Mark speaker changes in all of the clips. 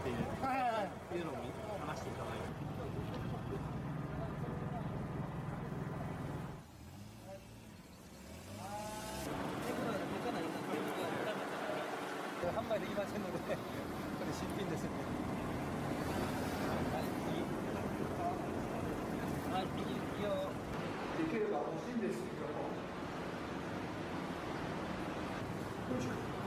Speaker 1: ってい。うはい。い。うのを話してい。ただい。て。
Speaker 2: 販売できませんので、これ新品です。はい、次。はい、右、右を。
Speaker 3: できれば欲しい。んですけども。
Speaker 2: もう少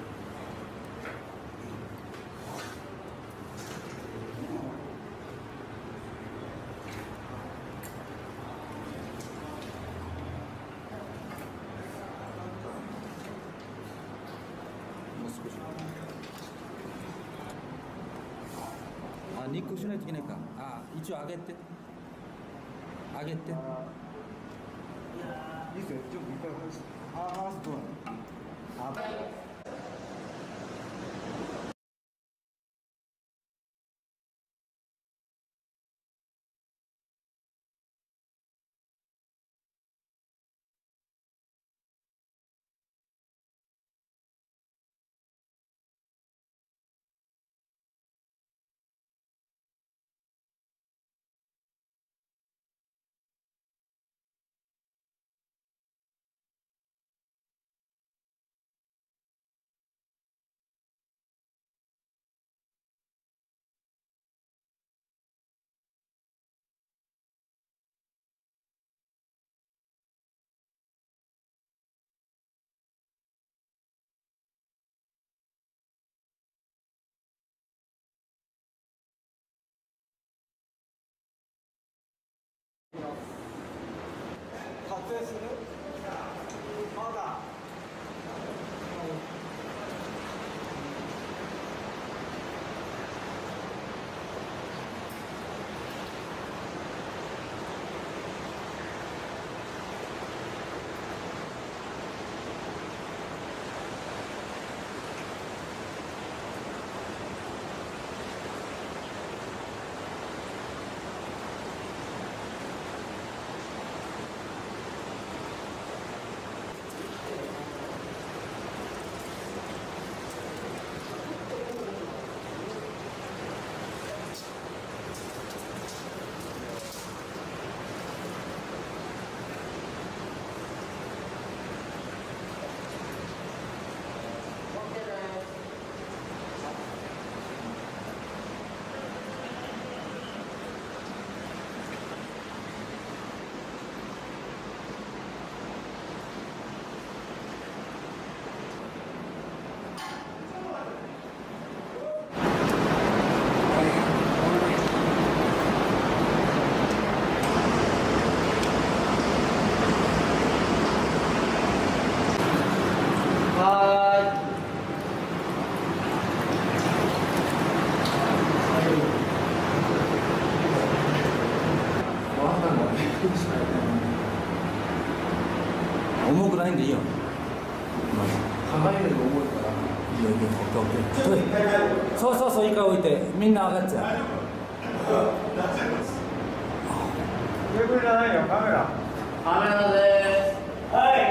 Speaker 2: あ、日光しないといけないか。あ、一応上げて。上げて。
Speaker 3: いいですよ、ちょっといっぱい話す。ああ、そうなの。
Speaker 2: 重くないんでいいよ。
Speaker 3: 考えるの重いから。
Speaker 2: いいよいいよ。オッケーオッケーそうそうそう、いいから置いて、みんな上がっちゃう。
Speaker 3: テーブルじゃないよ、カメラ。
Speaker 1: カメラです。はい。